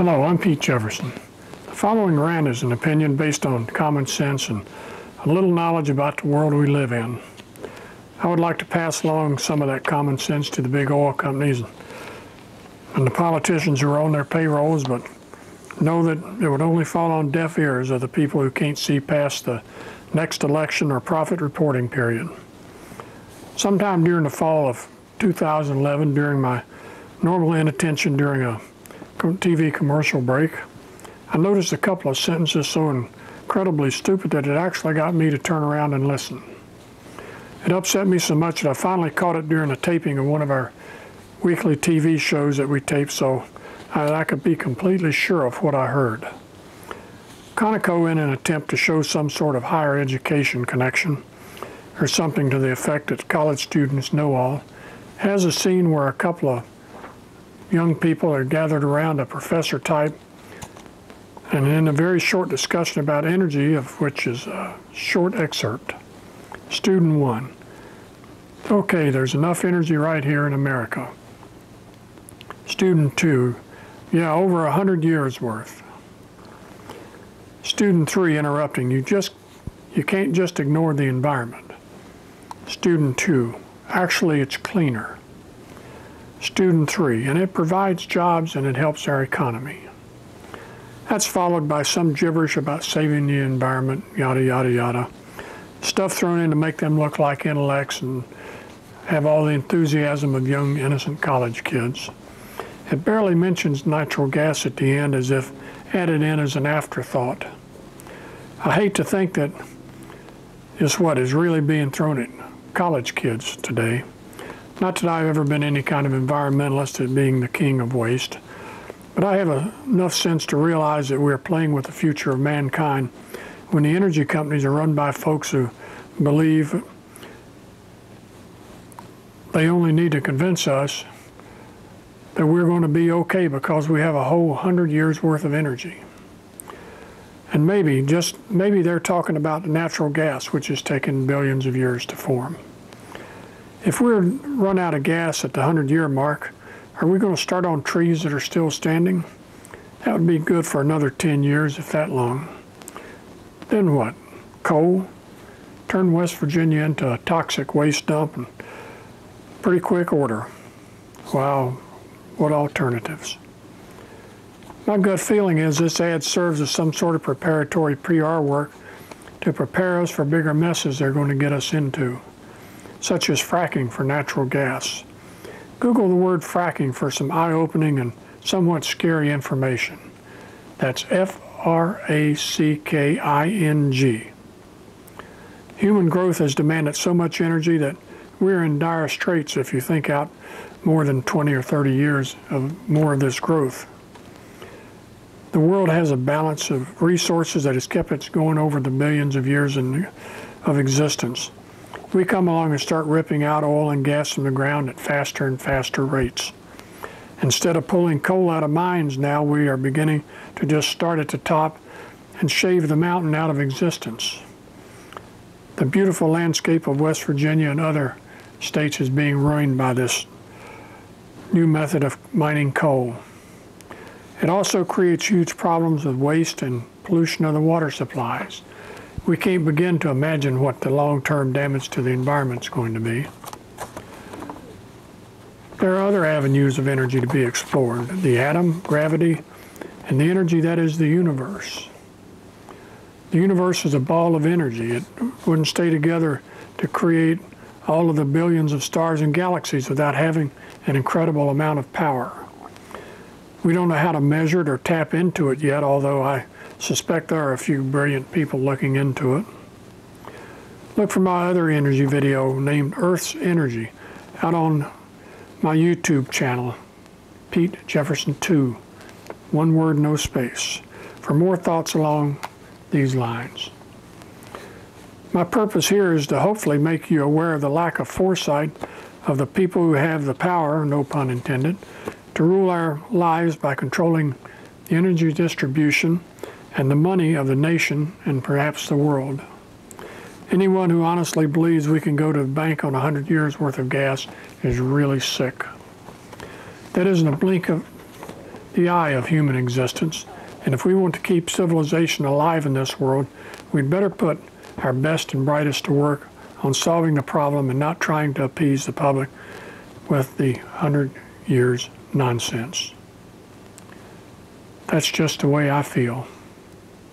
Hello, I'm Pete Jefferson. The following rant is an opinion based on common sense and a little knowledge about the world we live in. I would like to pass along some of that common sense to the big oil companies and the politicians who are on their payrolls, but know that it would only fall on deaf ears of the people who can't see past the next election or profit reporting period. Sometime during the fall of 2011, during my normal inattention during a TV commercial break, I noticed a couple of sentences so incredibly stupid that it actually got me to turn around and listen. It upset me so much that I finally caught it during a taping of one of our weekly TV shows that we tape so I could be completely sure of what I heard. Conoco, in an attempt to show some sort of higher education connection, or something to the effect that college students know all, has a scene where a couple of young people are gathered around a professor type and in a very short discussion about energy, of which is a short excerpt. Student one. Okay, there's enough energy right here in America. Student two. Yeah, over a hundred years worth. Student three interrupting. You just you can't just ignore the environment. Student two. Actually, it's cleaner. Student three, and it provides jobs and it helps our economy. That's followed by some gibberish about saving the environment, yada, yada, yada. Stuff thrown in to make them look like intellects and have all the enthusiasm of young, innocent college kids. It barely mentions natural gas at the end as if added in as an afterthought. I hate to think that is what is really being thrown at college kids today. Not that I've ever been any kind of environmentalist at being the king of waste, but I have a, enough sense to realize that we're playing with the future of mankind when the energy companies are run by folks who believe they only need to convince us that we're going to be okay because we have a whole hundred years worth of energy. And maybe, just maybe they're talking about natural gas, which has taken billions of years to form. If we run out of gas at the 100 year mark, are we going to start on trees that are still standing? That would be good for another 10 years, if that long. Then what? Coal? Turn West Virginia into a toxic waste dump in pretty quick order. Wow, what alternatives? My gut feeling is this ad serves as some sort of preparatory PR work to prepare us for bigger messes they're going to get us into such as fracking for natural gas. Google the word fracking for some eye opening and somewhat scary information. That's F R A C K I N G. Human growth has demanded so much energy that we're in dire straits if you think out more than 20 or 30 years of more of this growth. The world has a balance of resources that has kept it going over the millions of years in, of existence we come along and start ripping out oil and gas from the ground at faster and faster rates. Instead of pulling coal out of mines now, we are beginning to just start at the top and shave the mountain out of existence. The beautiful landscape of West Virginia and other states is being ruined by this new method of mining coal. It also creates huge problems with waste and pollution of the water supplies we can't begin to imagine what the long-term damage to the environment is going to be. There are other avenues of energy to be explored, the atom, gravity, and the energy that is the universe. The universe is a ball of energy. It wouldn't stay together to create all of the billions of stars and galaxies without having an incredible amount of power. We don't know how to measure it or tap into it yet, although I Suspect there are a few brilliant people looking into it. Look for my other energy video named Earth's Energy out on my YouTube channel, Pete Jefferson 2. One word, no space. For more thoughts along these lines. My purpose here is to hopefully make you aware of the lack of foresight of the people who have the power, no pun intended, to rule our lives by controlling the energy distribution and the money of the nation and perhaps the world. Anyone who honestly believes we can go to the bank on 100 years worth of gas is really sick. That isn't a blink of the eye of human existence. And if we want to keep civilization alive in this world, we'd better put our best and brightest to work on solving the problem and not trying to appease the public with the hundred years nonsense. That's just the way I feel.